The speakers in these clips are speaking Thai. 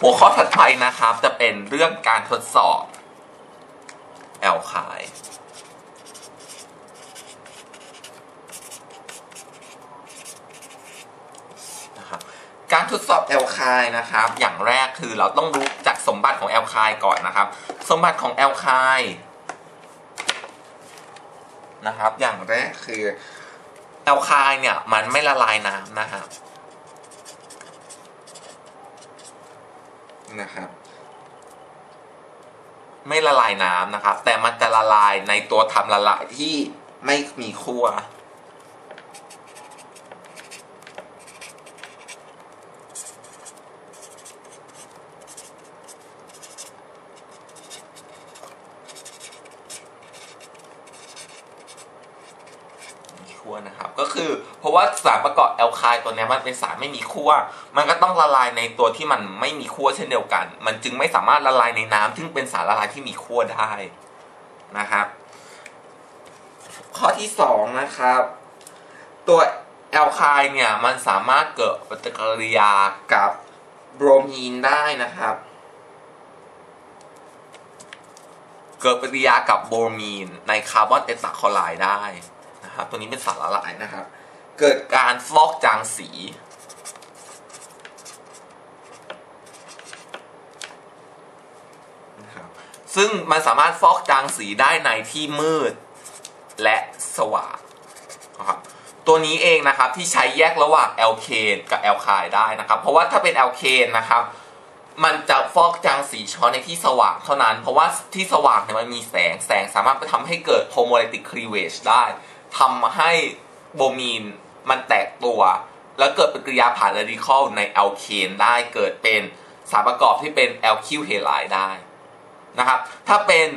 หัวข้อถัดไปนะครับ จะเป็นเรื่องการทดสอบแอลไคน์นะครับการทดสอบแอลไคน์นะครับ อย่างแรกคือเราต้องรู้จากสมบัติของแอลไคน์ก่อนนะครับ สมบัติของแอลไคน์นะครับ อย่างแรกคือแอลไคน์เนี่ยมันไม่ละลายน้ำนะครับ นะครับไม่ละลายน้ำนะครับ แต่มันจะละลายในตัวทำละลายที่ไม่มีขั้ว มีขั้วนะครับ ก็คือเพราะว่าสารประกอบแอลคายตัวนี้มันเป็นสารไม่มีขั้วมันก็ต้องละลายในตัวที่มันไม่มีขั้วเช่นเดียวกัน มันจึงไม่สามารถละลายในน้ำซึ่งเป็นสารละลายที่มีขั้วได้นะครับข้อที่สองนะครับ ตัวแอลไคน์เนี่ยมันสามารถเกิดปฏิกิริยากับโบรมีนได้นะครับเกิดปฏิกิริยากับโบรมีนในคาร์บอนเตตราคลอไรด์ได้ นะครับ ตัวนี้เป็นสารละลายนะครับ เกิดการฟอกจางสีนะครับซึ่งมันสามารถฟอกจางสีได้ในที่มืดและสว่างนะครับตัวนี้เองนะครับที่ใช้แยกระหว่างแอลเคนกับแอลไคน์ได้นะครับ เพราะว่าถ้าเป็นแอลเคนนะครับ มันจะฟอกจางสีเฉพาะในที่สว่างเท่านั้น เพราะว่าที่สว่างเนี่ยมันมีแสงแสงสามารถไปทำให้เกิด homolytic cleavage ได้ ทำให้โบรมีนมันแตกตัว แล้วเกิดปฏิกิริยาผ่าน radical ในแอลเคนได้เกิดเป็นสารประกอบที่เป็น alkyl halide ได้นะครับ ถ้าเป็น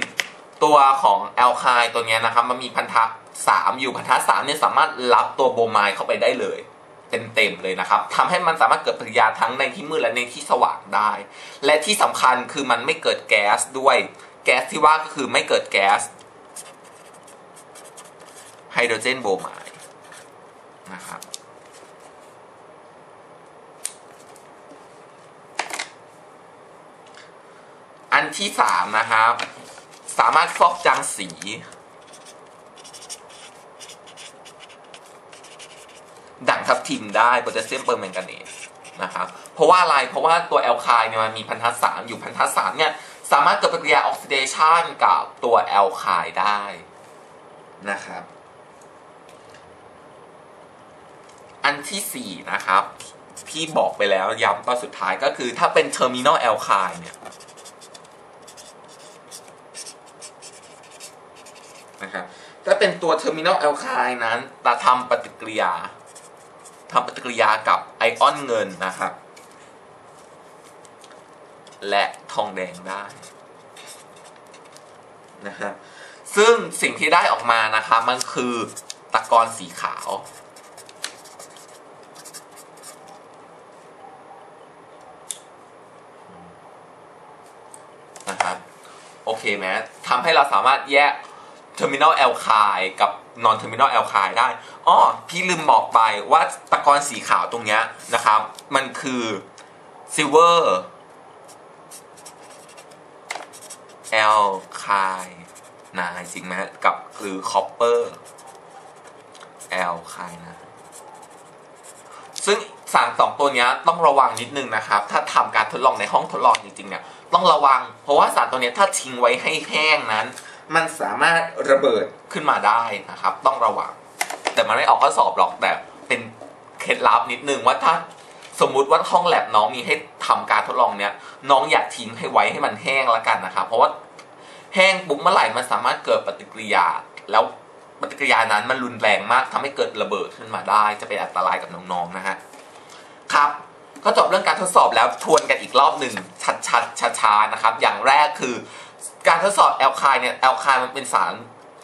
ตัวของแอลไคน์ตัวนี้นะครับ มันมีพันธะสามอยู่พันธะสามเนี่ยสามารถรับตัวโบรไมด์เข้าไปได้เลยเต็มๆเลยนะครับทำให้มันสามารถเกิดปฏิกิริยาทั้งในที่มืดและในที่สว่างได้ และที่สำคัญคือมันไม่เกิดแก๊สด้วย แก๊สที่ว่าก็คือไม่เกิดแก๊ส ฮโดรเจนโบไมด์นะครับอันที่สามนะครับ สามารถฟอกจางสีด่างทับทิมได้โพแทสเซียมเปอร์แมงกานีสนะครับเพราะว่าอะไรเพราะว่าตัว alkyne เนี่ยมันมีพันธะสามอยู่พันธะสามเนี่ยสามารถเกิดปฏิกิริยาออกซิเดชันกับตัว alkyne ได้นะครับ อันที่สี่นะครับที่บอกไปแล้วย้ำตอนสุดท้ายก็คือถ้าเป็น terminal alkyne เนี่ยนะครับถ้าเป็นตัว terminal alkyne นั้นจะทำปฏิกิริยาทำปฏิกิริยากับไอออนเงินนะครับ และทองแดงได้นะครับซึ่งสิ่งที่ได้ออกมานะครับมันคือตะกอนสีขาว นะครับ โอ เคไหมทำให้เราสามารถแยก terminal alkyl กับ non terminal alkyl ได้อ๋อพี่ลืมบอกไปว่าตะกอนสีขาวตรงเนี้ยนะครับ มันคือ silver alkyl นะจริงไหมกับหรือ copper alkyl นะ สารสองตัวนี้ต้องระวังนิดนึงนะครับ ถ้าทำการทดลองในห้องทดลองจริงๆเนี่ยต้องระวัง เพราะว่าสารตัวนี้ถ้าทิ้งไว้ให้แห้งนั้น มันสามารถระเบิดขึ้นมาได้นะครับ ต้องระวัง แต่มันไม่ออกข้อสอบหรอกแต่เป็นเคล็ดลับนิดนึงว่าถ้าสมมุติว่าห้องแลบน้องมีให้ทำการทดลองเนี้ยน้องอย่าทิ้งให้ไว้ให้มันแห้งละกันนะครับ เพราะว่าแห้งปุ๊บเมื่อไหร่มันสามารถเกิดปฏิกิริยา แล้วปฏิกิริยานั้นมันรุนแรงมากทำให้เกิดระเบิดขึ้นมาได้ จะเป็นอันตรายกับน้องๆนะฮะ ครับ ก็จบเรื่องการทดสอบแล้วทวนกันอีกรอบหนึ่งชัดๆช้าๆนะครับ อย่างแรกคือ การทดสอบ alkyne เนี่ย alkyne มันเป็นสาร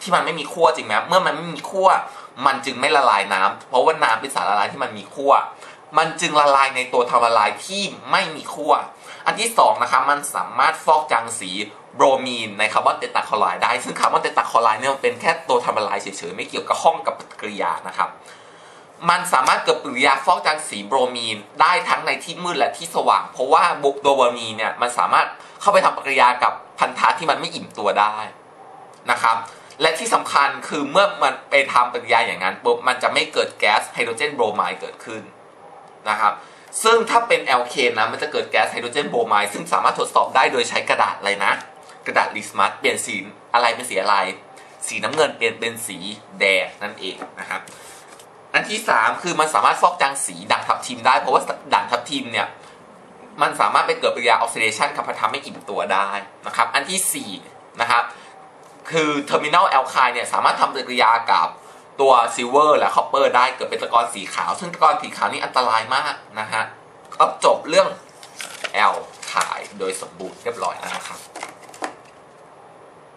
ที่มันไม่มีขั้วจริงไหมเมื่อมันไม่มีขั้วมันจึงไม่ละลายน้ำเพราะว่าน้ำเป็นสารละลายที่มันมีขั้วมันจึงละลายในตัวทำละลายที่ไม่มีขั้วอันที่สองนะครับมันสามารถฟอกจางสีโบรมีนในคาร์บอนเตตาคลอไรด์ได้ ซึ่งคาร์บอนเตตาคลอไรด์เนี่ยเป็นแค่ตัวทำละลายเฉยๆไม่เกี่ยวกับห้องกับปฏิกิริยานะครับ มันสามารถเกิดปฏิกิริยาฟอกจางสีโบรมีนได้ทั้งในที่มืดและที่สว่าง เพราะว่าตัวโบรมีนเนี่ยมันสามารถเข้าไปทำปฏิกิริยากับพันธะที่มันไม่อิ่มตัวได้นะครับและที่สำคัญคือเมื่อมันไปทำปฏิกิริยาอย่างนั้นปุ๊บมันจะไม่เกิดแก๊สไฮโดรเจนโบรไมด์เกิดขึ้นนะครับซึ่งถ้าเป็น alkane นะมันจะเกิดแก๊สไฮโดรเจนโบรไมด์ซึ่งสามารถทดสอบได้โดยใช้กระดาษอะไรนะ กระดาษลิตมัสเปลี่ยนสีอะไรเป็นสีอะไร สีน้ำเงินเปลี่ยนเป็นสีแดงนั่นเองนะครับ อันที่3คือมันสามารถฟอกจางสีด่างทับทิมได้ เพราะว่าด่างทับทิมเนี่ยมันสามารถไปเกิดปฏิกิริยาออกซิเดชันกับพันธะไม่อิ่มตัวได้นะครับอันที่4นะครับคือ terminal alkyne เนี่ยสามารถทำปฏิกิริยากับตัว silver และ copper ได้เกิดเป็นตะกอนสีขาว ซึ่งตะกอนสีขาวนี่อันตรายมากนะฮะก็จบเรื่อง alkyne โดยสมบูรณ์เรียบร้อยแล้วนะครับ